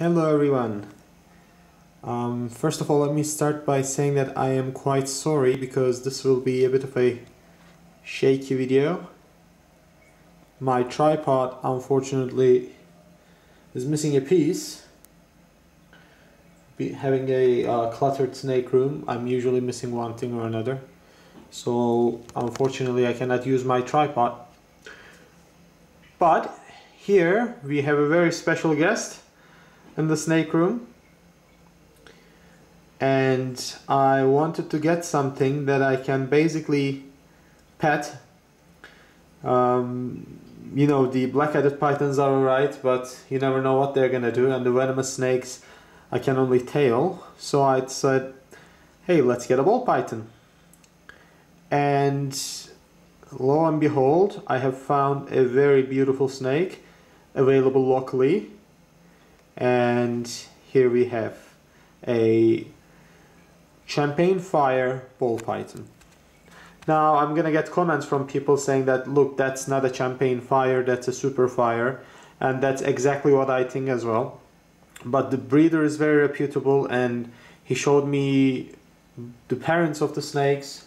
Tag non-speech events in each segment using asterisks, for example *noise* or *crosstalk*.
Hello everyone. Um, first of all, let me start by saying that I am quite sorry because this will be a bit of a shaky video. My tripod, unfortunately, is missing a piece. Be having a uh, cluttered snake room, I'm usually missing one thing or another. So, unfortunately, I cannot use my tripod. But here we have a very special guest in the snake room. And I wanted to get something that I can basically pet. Um, you know the black-headed pythons are alright but you never know what they're gonna do and the venomous snakes I can only tail so I said hey let's get a ball python. And lo and behold I have found a very beautiful snake available locally and here we have a champagne fire ball python. Now I'm gonna get comments from people saying that look that's not a champagne fire that's a super fire. And that's exactly what I think as well. But the breeder is very reputable and he showed me the parents of the snakes.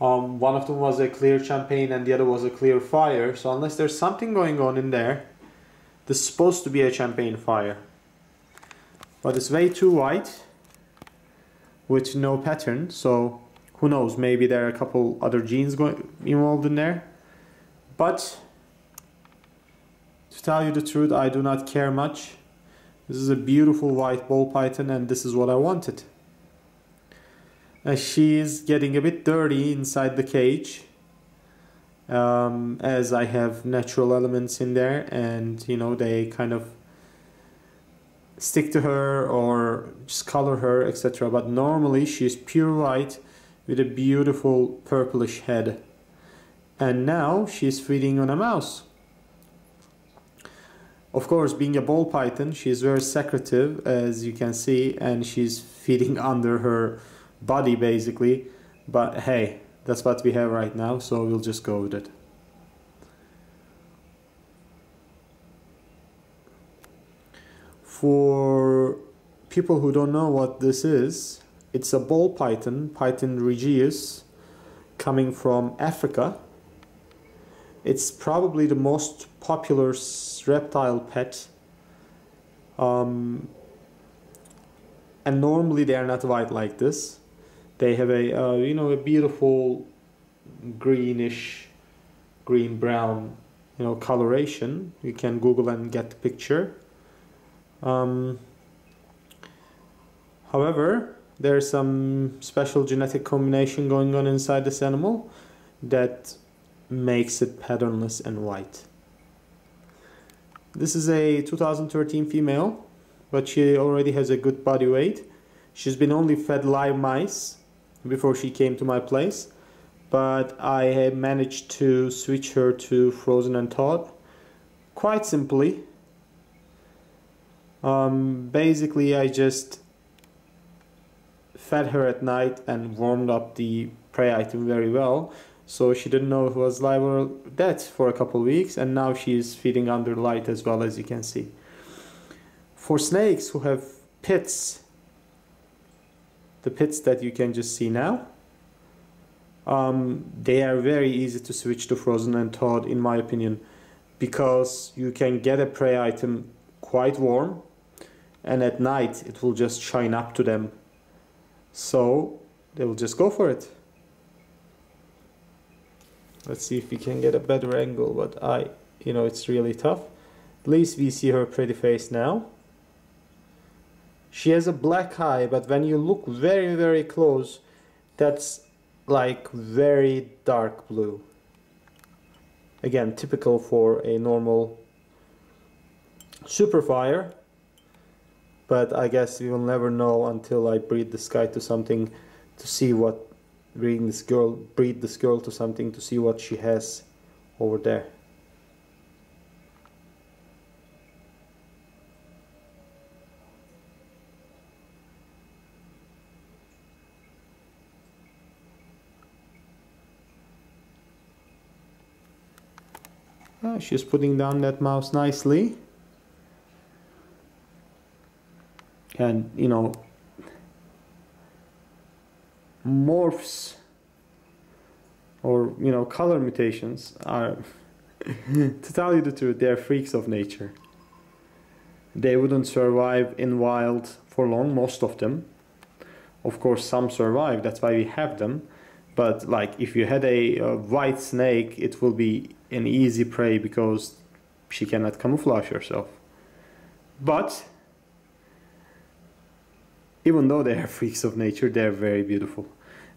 Um, one of them was a clear champagne and the other was a clear fire. So unless there's something going on in there this is supposed to be a champagne fire. But it's way too white with no pattern. So who knows, maybe there are a couple other genes going involved in there. But to tell you the truth, I do not care much. This is a beautiful white ball python and this is what I wanted. And she is getting a bit dirty inside the cage um, as I have natural elements in there and you know they kind of stick to her or just color her etc but normally she's pure white with a beautiful purplish head. And now she's feeding on a mouse. Of course being a ball python she's very secretive as you can see and she's *laughs* feeding under her body basically. But hey that's what we have right now so we'll just go with it. For people who don't know what this is it's a ball python python regius coming from Africa. It's probably the most popular reptile pet. Um, and normally they are not white like this they have a uh, you know a beautiful greenish green brown you know coloration. You can google and get the picture. Um, however there's some special genetic combination going on inside this animal that makes it patternless and white. This is a 2013 female but she already has a good body weight. She's been only fed live mice before she came to my place but I have managed to switch her to frozen and thawed quite simply. Um, basically I just fed her at night and warmed up the prey item very well so she didn't know it was live or dead for a couple weeks and now she is feeding under light as well as you can see. For snakes who have pits the pits that you can just see now. Um, they are very easy to switch to frozen and thawed in my opinion because you can get a prey item quite warm and at night it will just shine up to them. So they will just go for it. Let's see if we can get a better angle but I you know it's really tough. At least we see her pretty face now she has a black eye, but when you look very, very close, that's like very dark blue. Again, typical for a normal super fire. But I guess we will never know until I breed this guy to something to see what breeding this girl breed this girl to something to see what she has over there. Uh, she's putting down that mouse nicely. and you know morphs or you know color mutations are *laughs* to tell you the truth they're freaks of nature. They wouldn't survive in wild for long most of them. Of course some survive that's why we have them but like if you had a, a white snake it will be an easy prey because she cannot camouflage herself. But even though they are *laughs* freaks of nature they're very beautiful.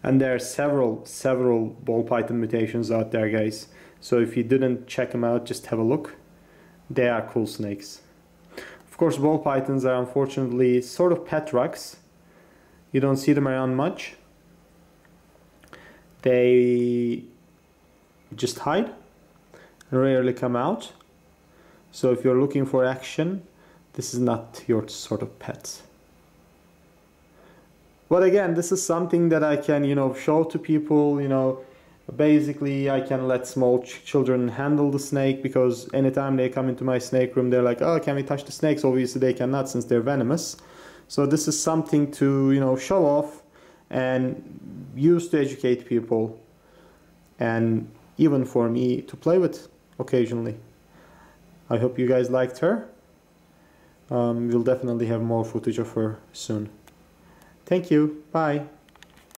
And there are several several ball python mutations out there guys. So if you didn't check them out just have a look. They are cool snakes. Of course ball pythons are unfortunately sort of pet rocks you don't see them around much they just hide rarely come out. So if you're looking for action this is not your sort of pet. But again this is something that I can you know show to people you know. Basically I can let small ch children handle the snake because anytime they come into my snake room they're like oh can we touch the snakes? Obviously they cannot since they're venomous. So this is something to you know show off and used to educate people and even for me to play with occasionally I hope you guys liked her um, we'll definitely have more footage of her soon Thank you. Bye.